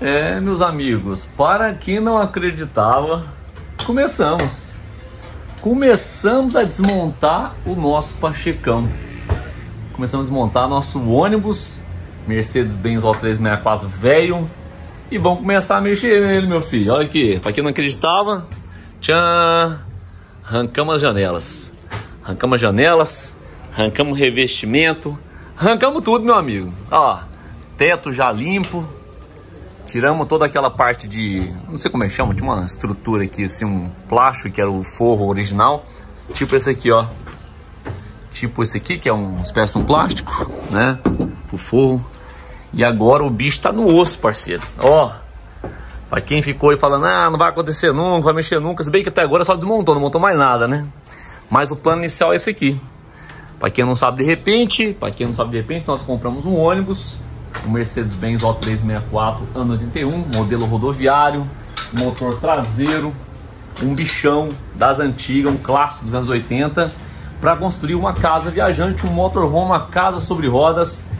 É, meus amigos, para quem não acreditava, começamos. Começamos a desmontar o nosso Pachecão. Começamos a desmontar nosso ônibus Mercedes-Benz O364 velho e vamos começar a mexer nele, meu filho. Olha aqui, para quem não acreditava, tchan, arrancamos as janelas. Arrancamos as janelas, arrancamos o revestimento, arrancamos tudo, meu amigo. Ó, teto já limpo, Tiramos toda aquela parte de, não sei como é que chama, tinha uma estrutura aqui, assim, um plástico que era o forro original. Tipo esse aqui, ó. Tipo esse aqui, que é uma espécie de um plástico, né? O forro. E agora o bicho tá no osso, parceiro. Ó. Pra quem ficou aí falando, ah, não vai acontecer nunca, vai mexer nunca. Se bem que até agora só desmontou, não montou mais nada, né? Mas o plano inicial é esse aqui. Pra quem não sabe de repente, pra quem não sabe de repente, nós compramos um ônibus o Mercedes-Benz O364 ano 81, modelo rodoviário, motor traseiro, um bichão das antigas, um clássico dos anos 80, para construir uma casa viajante, um motorhome, uma casa sobre rodas.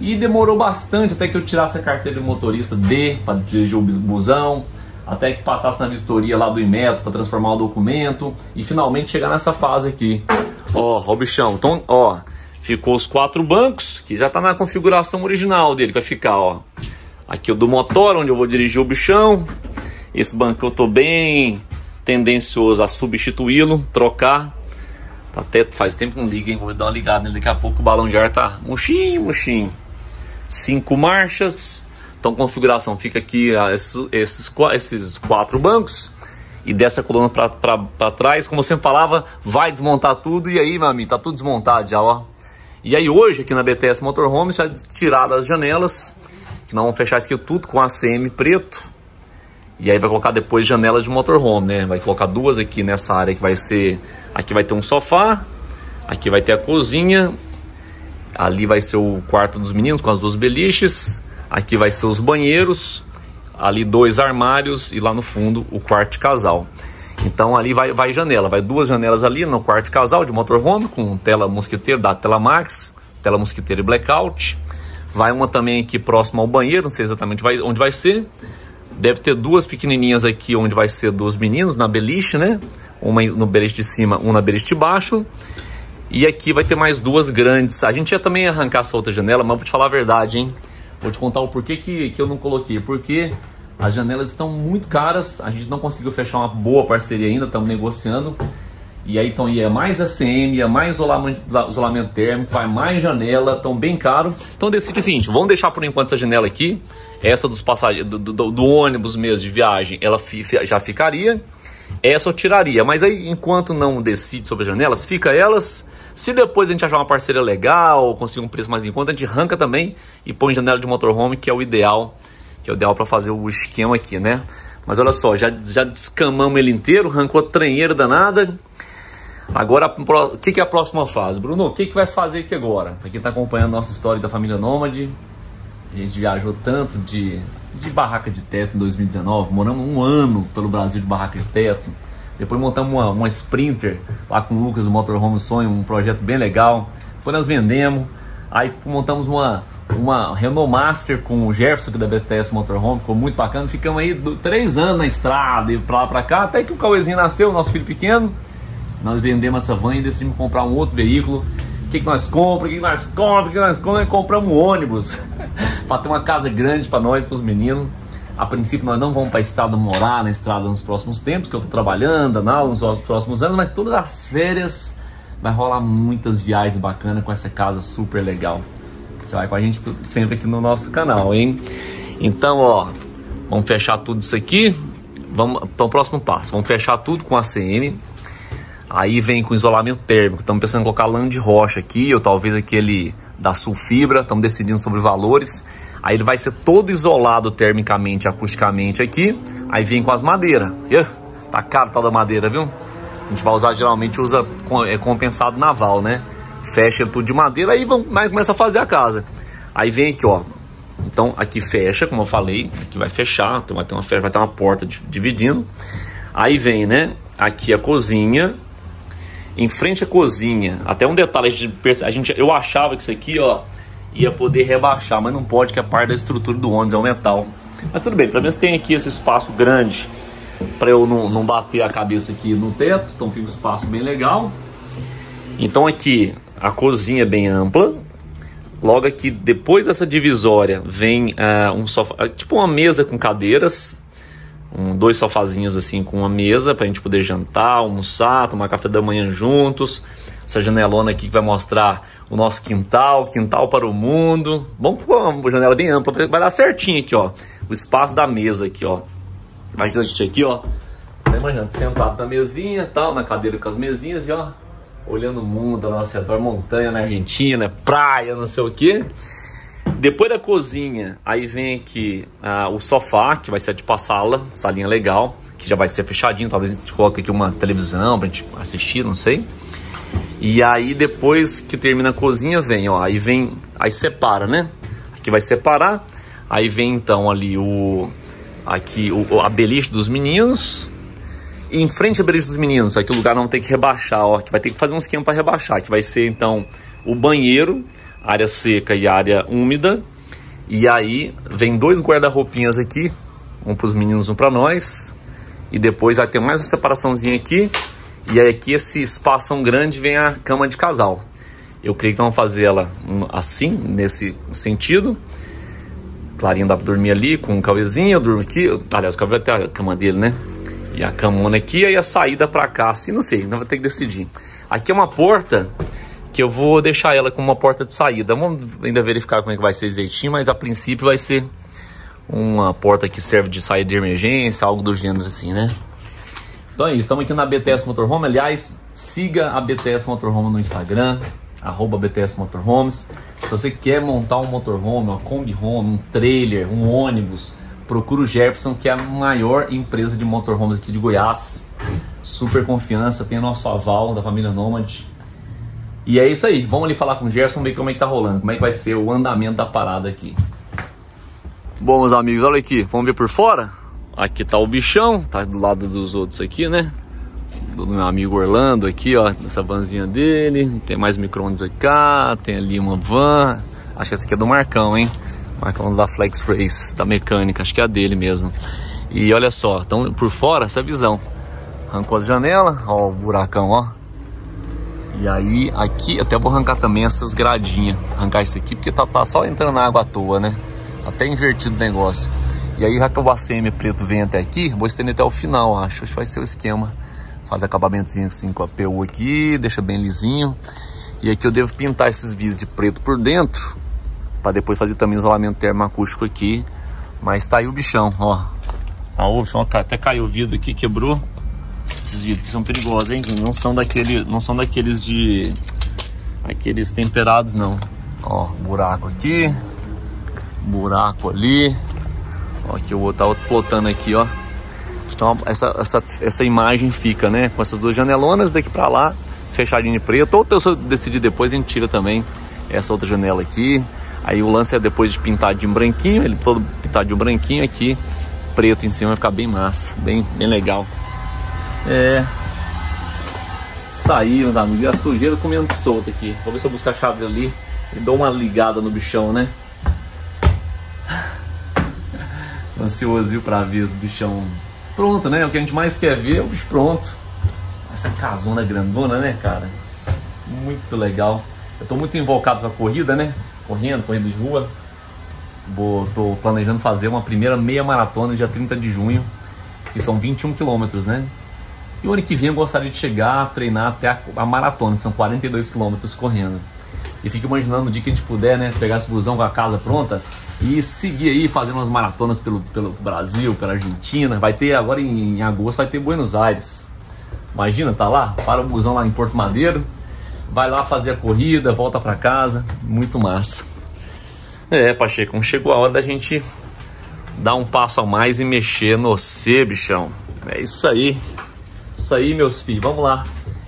E demorou bastante até que eu tirasse a carteira de motorista D para dirigir o busão, até que passasse na vistoria lá do Imetro para transformar o documento e finalmente chegar nessa fase aqui. Ó, ó o bichão. Então, ó, Ficou os quatro bancos, que já está na configuração original dele, que vai ficar, ó. Aqui o do motor, onde eu vou dirigir o bichão. Esse banco eu tô bem tendencioso a substituí-lo, trocar. Tá até faz tempo que não liga, hein? Vou dar uma ligada nele. Daqui a pouco o balão de ar tá murchinho, murchinho. Cinco marchas. Então, configuração fica aqui esses, esses, esses quatro bancos e dessa coluna para trás, como eu sempre falava, vai desmontar tudo. E aí, meu amigo, tá tudo desmontado já, ó. E aí hoje aqui na BTS Motorhome já tiraram as janelas, que nós vamos fechar isso aqui tudo com ACM preto. E aí vai colocar depois janelas de motorhome, né? Vai colocar duas aqui nessa área que vai ser... Aqui vai ter um sofá, aqui vai ter a cozinha, ali vai ser o quarto dos meninos com as duas beliches, aqui vai ser os banheiros, ali dois armários e lá no fundo o quarto de casal. Então ali vai, vai janela, vai duas janelas ali no quarto casal de motorhome com tela mosquiteiro da tela Max, tela mosquiteiro e blackout. Vai uma também aqui próximo ao banheiro, não sei exatamente vai, onde vai ser. Deve ter duas pequenininhas aqui onde vai ser dos meninos na beliche, né? Uma no beliche de cima, uma na beliche de baixo. E aqui vai ter mais duas grandes. A gente ia também arrancar essa outra janela, mas vou te falar a verdade, hein? Vou te contar o porquê que, que eu não coloquei. Porque as janelas estão muito caras, a gente não conseguiu fechar uma boa parceria ainda, estamos negociando. E aí então ia mais ACM, ia mais isolamento, isolamento térmico, vai mais janela, estão bem caro. Então decide o seguinte, vamos deixar por enquanto essa janela aqui, essa dos passageiros, do, do, do, ônibus mesmo de viagem, ela fi, já ficaria. Essa eu tiraria, mas aí enquanto não decide sobre as janelas, fica elas. Se depois a gente achar uma parceria legal, conseguir um preço mais em conta, a gente arranca também e põe janela de motorhome, que é o ideal que é o ideal para fazer o esquema aqui, né? Mas olha só, já, já descamamos ele inteiro, arrancou tranheiro danada. Agora, o que, que é a próxima fase? Bruno, o que, que vai fazer aqui agora? Para quem está acompanhando a nossa história da família Nômade, a gente viajou tanto de, de barraca de teto em 2019, moramos um ano pelo Brasil de barraca de teto. Depois montamos uma, uma Sprinter lá com o Lucas do Motorhome Sonho, um projeto bem legal. Depois nós vendemos, aí montamos uma, uma Renault Master com o Jefferson da BTS Motorhome, ficou muito bacana. Ficamos aí do, três anos na estrada, e pra lá pra cá, até que o Cauêzinho nasceu, nosso filho pequeno. Nós vendemos essa van e decidimos comprar um outro veículo. O que, que nós compramos? O que, que nós compramos? O que, que nós compramos? Compramos um ônibus para ter uma casa grande para nós, para os meninos. A princípio nós não vamos para a estrada morar na estrada nos próximos tempos, que eu estou trabalhando na nos próximos anos, mas todas as férias vai rolar muitas viagens bacanas com essa casa super legal. Você vai com a gente sempre aqui no nosso canal, hein? Então, ó, vamos fechar tudo isso aqui. Vamos para o próximo passo. Vamos fechar tudo com ACM. Aí vem com isolamento térmico. Estamos pensando em colocar lã de rocha aqui, ou talvez aquele da sulfibra. Estamos decidindo sobre valores. Aí ele vai ser todo isolado termicamente, acusticamente aqui. Aí vem com as madeiras. Tá caro tal da madeira, viu? A gente vai usar, geralmente usa é compensado naval, né? Fecha tudo de madeira, aí vão, mas começa a fazer a casa. Aí vem aqui, ó. Então aqui fecha, como eu falei, aqui vai fechar, vai ter uma vai ter uma porta dividindo. Aí vem, né? Aqui a cozinha. Em frente à cozinha, até um detalhe, a gente, a gente, eu achava que isso aqui, ó, ia poder rebaixar, mas não pode, que é parte da estrutura do ônibus, é o metal. Mas tudo bem, pelo menos tem aqui esse espaço grande para eu não, não bater a cabeça aqui no teto, então fica um espaço bem legal. Então aqui a cozinha é bem ampla. Logo aqui, depois dessa divisória, vem uh, um sofá, tipo uma mesa com cadeiras, um, dois sofazinhos assim com uma mesa para a gente poder jantar, almoçar, tomar café da manhã juntos. Essa janelona aqui que vai mostrar o nosso quintal, quintal para o mundo. Vamos pôr uma janela bem ampla, vai dar certinho aqui, ó. O espaço da mesa aqui, ó. Imagina a gente aqui, ó. Imagina, sentado na mesinha, tal, na cadeira com as mesinhas e ó, olhando o mundo, a nossa redor, montanha na Argentina, praia, não sei o que. Depois da cozinha, aí vem aqui ah, o sofá, que vai ser tipo a sala, salinha legal, que já vai ser fechadinho, talvez a gente coloque aqui uma televisão pra gente assistir, não sei. E aí depois que termina a cozinha, vem, ó, aí vem, aí separa, né? Aqui vai separar, aí vem então ali o aqui o, a beliche dos meninos, em frente à beliche dos meninos, aqui o lugar não tem que rebaixar, ó, que vai ter que fazer um esquema para rebaixar, que vai ser então o banheiro, área seca e área úmida. E aí vem dois guarda-roupinhas aqui, um para os meninos, um para nós. E depois vai ter mais uma separaçãozinha aqui. E aí aqui esse espaço grande vem a cama de casal. Eu creio que vamos fazer ela assim, nesse sentido. Clarinho dá para dormir ali com um cauezinho, eu durmo aqui. Aliás, o Cauê vai ter a cama dele, né? E a camona aqui, aí a saída para cá, assim, não sei, ainda vai ter que decidir. Aqui é uma porta que eu vou deixar ela como uma porta de saída. Vamos ainda verificar como é que vai ser direitinho, mas a princípio vai ser uma porta que serve de saída de emergência, algo do gênero assim, né? Então é isso, estamos aqui na BTS Motorhome. Aliás, siga a BTS Motorhome no Instagram, arroba BTS Motorhomes. Se você quer montar um motorhome, uma Kombi Home, um trailer, um ônibus, procura o Jefferson, que é a maior empresa de motorhomes aqui de Goiás. Super confiança, tem o nosso aval da família Nomad. E é isso aí, vamos ali falar com o Jefferson, ver como é que tá rolando, como é que vai ser o andamento da parada aqui. Bom, meus amigos, olha aqui, vamos ver por fora? Aqui tá o bichão, tá do lado dos outros aqui, né? Do meu amigo Orlando aqui, ó, nessa vanzinha dele. Tem mais micro-ondas cá, tem ali uma van. Acho que essa aqui é do Marcão, hein? Marcão da Flex Race, da mecânica, acho que é a dele mesmo. E olha só, então por fora essa visão. Arrancou a janela, ó o buracão, ó. E aí aqui, até vou arrancar também essas gradinhas. Arrancar isso aqui, porque tá, tá só entrando na água à toa, né? Até invertido o negócio. E aí já que o ACM preto vem até aqui, vou estender até o final, acho. Acho que vai ser o esquema. Faz acabamentozinho assim com a PU aqui, deixa bem lisinho. E aqui eu devo pintar esses vidros de preto por dentro para depois fazer também o isolamento termoacústico aqui. Mas tá aí o bichão, ó. Ah, o bichão até caiu o vidro aqui, quebrou. Esses vidros que são perigosos, hein? Não são daquele, não são daqueles de aqueles temperados não. Ó, buraco aqui. Buraco ali. Ó, aqui o outro tá plotando aqui, ó. Então essa, essa, essa imagem fica, né? Com essas duas janelonas daqui para lá, fechadinho de preto. Ou se eu decidir depois, a gente tira também essa outra janela aqui. Aí o lance é depois de pintar de um branquinho, ele todo pintado de um branquinho aqui, preto em cima vai ficar bem massa, bem, bem legal. É. Saí, meus amigos, e a sujeira comendo solta aqui. Vou ver se eu busco a chave ali e dou uma ligada no bichão, né? Ansioso, viu, pra ver os bichão pronto, né? O que a gente mais quer ver é o bicho pronto. Essa casona grandona, né, cara? Muito legal. Eu tô muito invocado com a corrida, né? Correndo, correndo de rua. Tô planejando fazer uma primeira meia maratona dia 30 de junho, que são 21 quilômetros, né? E o ano que vem eu gostaria de chegar a treinar até a, a maratona, são 42 quilômetros correndo. E fico imaginando o dia que a gente puder, né, pegar esse busão com a casa pronta e seguir aí fazendo umas maratonas pelo, pelo Brasil, pela Argentina. Vai ter agora em, em agosto, vai ter Buenos Aires. Imagina, tá lá, para o busão lá em Porto Madeiro, vai lá fazer a corrida, volta para casa, muito massa. É, Pacheco, chegou a hora da gente dar um passo a mais e mexer no C, bichão. É isso aí. Isso aí, meus filhos, vamos lá.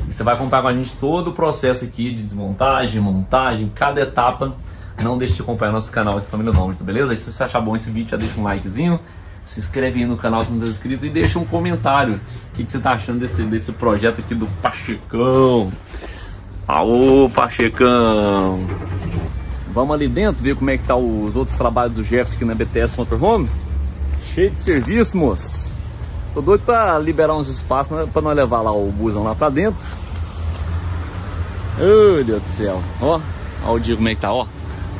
Você vai acompanhar com a gente todo o processo aqui de desmontagem, montagem, cada etapa. Não deixe de acompanhar nosso canal aqui, Família Nômade, beleza? E se você achar bom esse vídeo, já deixa um likezinho, se inscreve aí no canal se não está inscrito e deixa um comentário. O que, que você está achando desse, desse projeto aqui do Pachecão? Aô, Pachecão! Vamos ali dentro ver como é que tá os outros trabalhos do Jefferson aqui na BTS Motorhome? Cheio de serviço, moço. Tô doido pra liberar uns espaços pra nós levar lá o busão lá pra dentro. Ô, Deus do céu. Ó, ó o dia como é que tá, ó.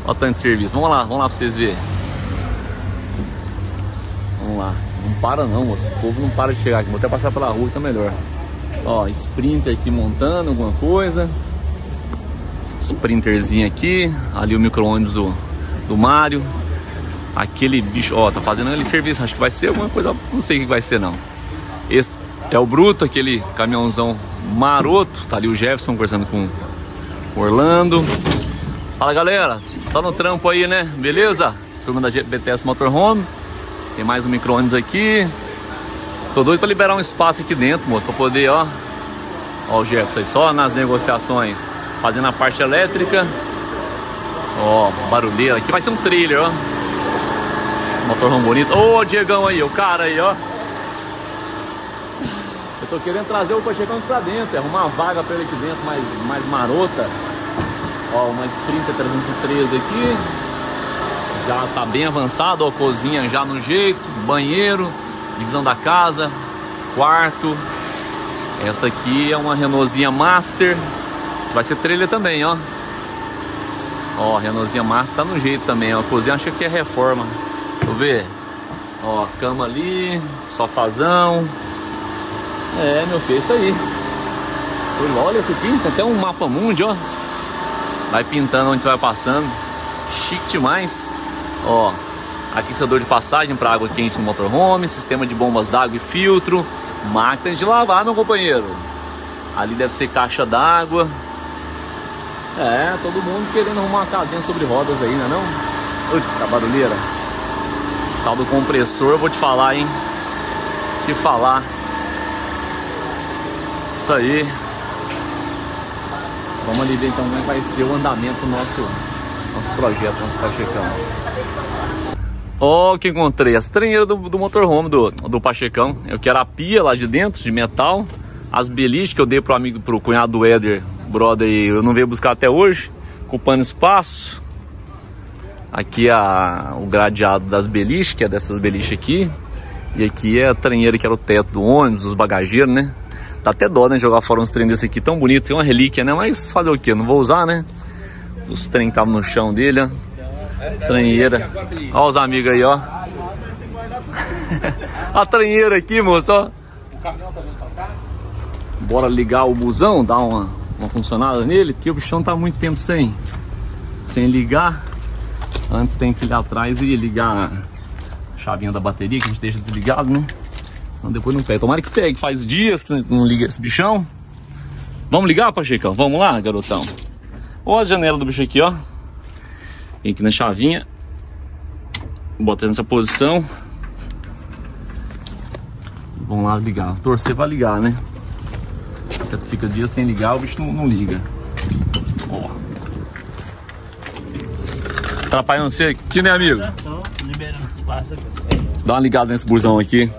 Ó tanto de serviço. Vamos lá, vamos lá pra vocês verem. Vamos lá. Não para não, moço. O povo não para de chegar aqui. Vou até passar pela rua, tá melhor. Ó, Sprinter aqui montando alguma coisa. Sprinterzinho aqui. Ali o micro-ônibus do, do Mário. Aquele bicho, ó, tá fazendo ali serviço. Acho que vai ser alguma coisa, não sei o que vai ser não. Esse é o Bruto, aquele caminhãozão maroto. Tá ali o Jefferson conversando com o Orlando. Fala galera, só no trampo aí, né? Beleza? Turma da BTS Motorhome. Tem mais um micro-ônibus aqui. Tô doido pra liberar um espaço aqui dentro, moço, pra poder, ó. Ó o Jefferson aí, só nas negociações, fazendo a parte elétrica. Ó, barulheira. Aqui vai ser um trailer, ó. Motorhome bonito. Ô, Diegão aí, o cara aí, ó. Eu tô querendo trazer o Pachecão pra dentro, arrumar uma vaga pra ele aqui dentro, mais, mais marota. Ó, uma Sprinter 313 aqui. Já tá bem avançado, ó, cozinha já no jeito, banheiro, divisão da casa, quarto. Essa aqui é uma Renaultzinha Master. Vai ser trailer também, ó. Ó, Renaultzinha Master tá no jeito também, ó. Cozinha acho que é reforma. Deixa eu ver. Ó, cama ali, sofazão. É, meu filho, é isso aí. Olha esse aqui, tem até um mapa mundi, ó. Vai pintando onde você vai passando. Chique demais. Ó, aquecedor de passagem para água quente no motorhome, sistema de bombas d'água e filtro, máquina de lavar, meu companheiro. Ali deve ser caixa d'água. É, todo mundo querendo arrumar uma casinha sobre rodas aí, não é não? Ui, tá barulheira. Tal do compressor, eu vou te falar, hein? Te falar. Isso aí. Vamos ali ver então como é vai ser o andamento do nosso, nosso projeto, nosso Pachecão. Ó, oh, que encontrei as tranheiras do, do motorhome do, do Pachecão. Eu quero a pia lá de dentro, de metal. As beliches que eu dei pro amigo, pro cunhado do Éder, brother, eu não veio buscar até hoje. Ocupando espaço. Aqui a, o gradeado das beliches, que é dessas beliches aqui. E aqui é a tranheira que era o teto do ônibus, os bagageiros, né? Dá até dó, né? Jogar fora uns trem desse aqui tão bonito. Tem uma relíquia, né? Mas fazer o quê? Não vou usar, né? Os trem que estavam no chão dele, ó. Tranheira. Olha os amigos aí, ó. a tranheira aqui, moço, ó. Bora ligar o busão, dar uma, uma funcionada nele, porque o bichão tá muito tempo sem, sem ligar. Antes tem que ir atrás e ligar a chavinha da bateria, que a gente deixa desligado, né? Senão depois não pega. Tomara que pegue. Faz dias que não liga esse bichão. Vamos ligar, Pachecão? Vamos lá, garotão. Olha a janela do bicho aqui, ó. Vem aqui na chavinha. Bota nessa posição. Vamos lá ligar. Torcer pra ligar, né? Fica dias sem ligar, o bicho não, não liga. Ó. Atrapalhando você aqui, né, amigo? Tô liberando espaço aqui. Dá uma ligada nesse busão aqui.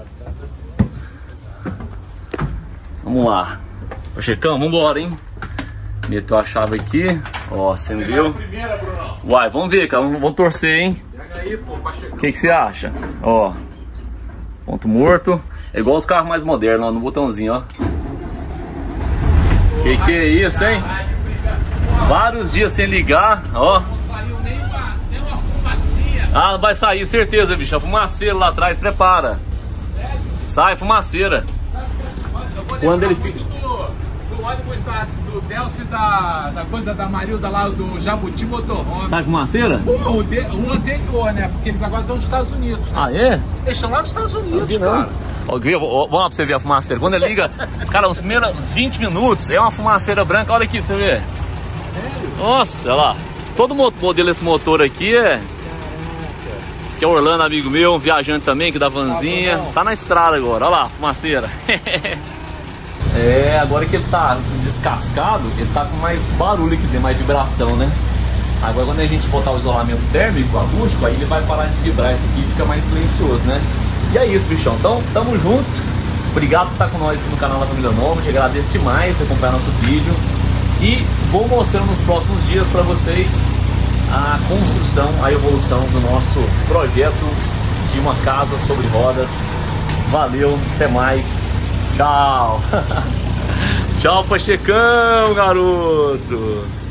Vamos lá. Pachecão, vambora, hein? Meteu a chave aqui. Ó, acendeu. Uai, vamos ver, cara. Vamos torcer, hein? O que, que você acha? Ó. Ponto morto. É igual os carros mais modernos, ó, no botãozinho, ó. Que que é isso, hein? Vários dias sem ligar, ó. Não saiu nem uma, nem uma fumacinha. Ah, vai sair, certeza, bicho. A fumaceira lá atrás, prepara. Sai, fumaceira. Quando ele fica. Do, do ônibus da, do Delcio da, da coisa da Marilda lá, do Jabuti Motorhome. Sai fumaceira? O, o, de, o anterior, né? Porque eles agora estão nos Estados Unidos. Né? Ah, é? Eles estão lá nos Estados Unidos, cara. Ó, vamos lá pra você ver a fumaceira. Quando ele liga, cara, os primeiros 20 minutos é uma fumaceira branca. Olha aqui pra você ver. Sério? Nossa, olha lá. Todo modelo desse motor aqui é. Esse aqui é o Orlando, amigo meu, um viajante também, que da vanzinha. Tá na estrada agora, olha lá, fumaceira. É, agora que ele tá descascado, ele tá com mais barulho aqui, tem mais vibração, né? Agora quando a gente botar o isolamento térmico, acústico, aí ele vai parar de vibrar isso aqui fica mais silencioso, né? E é isso, bichão. Então, tamo junto. Obrigado por estar com nós aqui no canal da Família Nova. Te agradeço demais por acompanhar nosso vídeo. E vou mostrando nos próximos dias para vocês a construção, a evolução do nosso projeto de uma casa sobre rodas. Valeu, até mais. Tchau. Tchau, Pachecão, garoto.